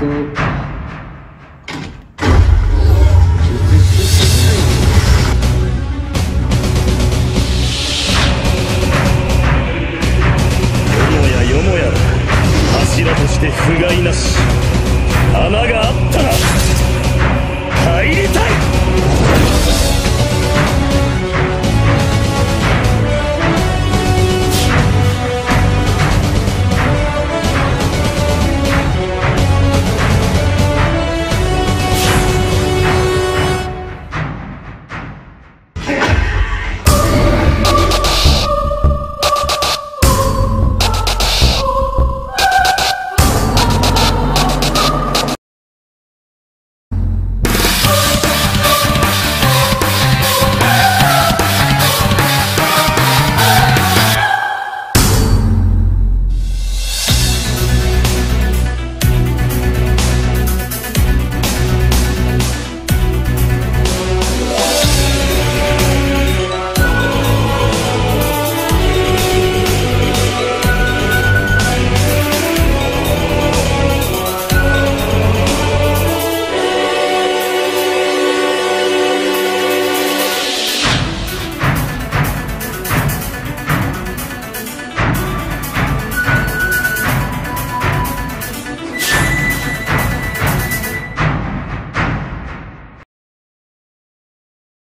よもやそうか柱として不甲斐なし穴があったな